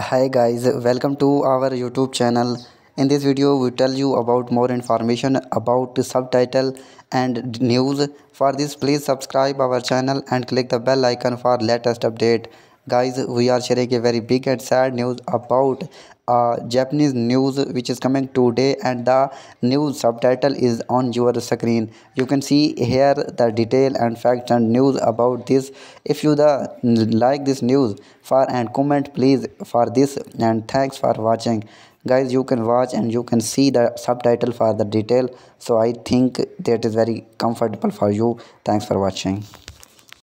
hi guys welcome to our youtube channel. In this video we tell you about more information about subtitle and news. For this please subscribe our channel and click the bell icon for latest update guys we are sharing a very big and sad news about uh, Japanese news which is coming today and the news subtitle is on your screen. You can see here the detail and facts and news about this. If you the like this news for and comment please for this and thanks for watching. Guys you can watch and you can see the subtitle for the detail. So i think that is very comfortable for you. Thanks for watching